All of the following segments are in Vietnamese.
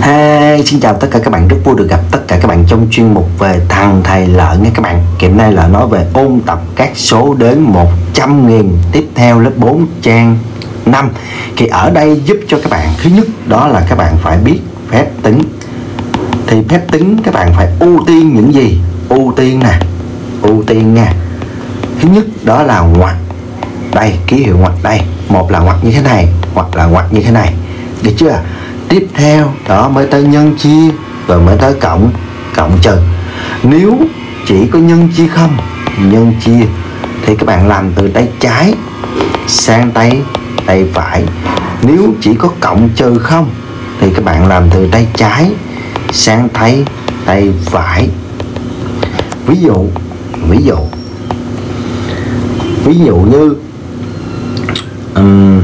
Hey, xin chào tất cả các bạn, rất vui được gặp tất cả các bạn trong chuyên mục về thằng thầy lợi nha các bạn. Hôm nay là nói về ôn tập các số đến 100 nghìn tiếp theo lớp 4 trang 5 Thì ở đây giúp cho các bạn, thứ nhất đó là các bạn phải biết phép tính. Thì phép tính các bạn phải ưu tiên những gì? Ưu tiên nè, ưu tiên nha. Thứ nhất đó là ngoặc. Đây, ký hiệu ngoặc đây. Một là ngoặc như thế này, hoặc là ngoặc như thế này. Được chưa? Tiếp theo đó mới tới nhân chia rồi mới tới cộng cộng trừ. Nếu chỉ có nhân chia không nhân chia thì các bạn làm từ tay trái sang tay tay phải. Nếu chỉ có cộng trừ không thì các bạn làm từ tay trái sang tay tay phải. Ví dụ ví dụ ví dụ như um,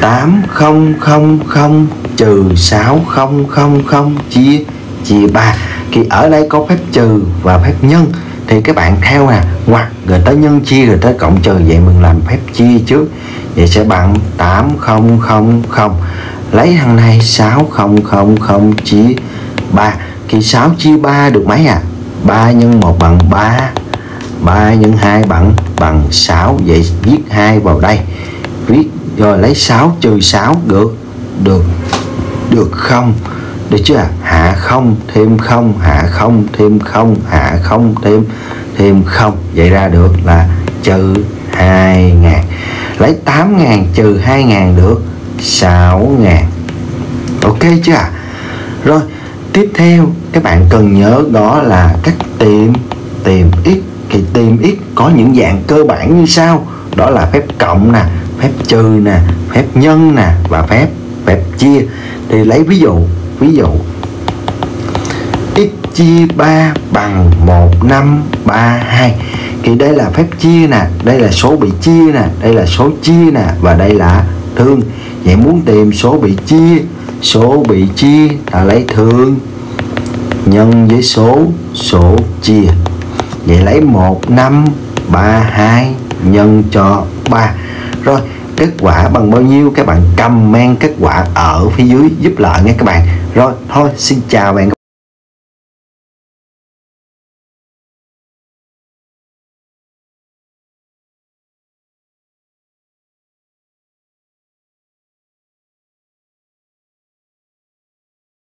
8000 trừ 6000 chia chia 3 thì ở đây có phép trừ và phép nhân. Thì các bạn theo nè, hoặc rồi tới nhân chia rồi tới cộng trừ, vậy mình làm phép chia trước. Vậy sẽ bằng 8000 lấy thằng này 6000 chia 3 thì 6 chia 3 được mấy à? 3 nhân 1 bằng 3 3 nhân 2 bằng bằng 6 vậy viết 2 vào đây. Viết rồi lấy 6 trừ 6 được. Được. Được không? Được chưa à? hạ không, thêm không, hạ không, thêm không, hạ không, thêm thêm không. Vậy ra được là trừ 2 ngàn. Lấy 8 ngàn, trừ 2 ngàn được 6 ngàn. Ok chưa à? rồi, tiếp theo, các bạn cần nhớ đó là cách tìm tìm x. Thì tìm x có những dạng cơ bản như sau. Đó là phép cộng nè phép trừ nè, phép nhân nè và phép phép chia. Thì lấy ví dụ ví dụ. X chia 3 bằng 1 5 3 2 thì đây là phép chia nè, đây là số bị chia nè, đây là số chia nè và đây là thương. Vậy muốn tìm số bị chia, số bị chia là lấy thương nhân với số số chia. Vậy lấy 1 5 3 2 nhân cho 3 rồi, kết quả bằng bao nhiêu? Các bạn comment kết quả ở phía dưới giúp lợi nha các bạn. Rồi, thôi, xin chào bạn.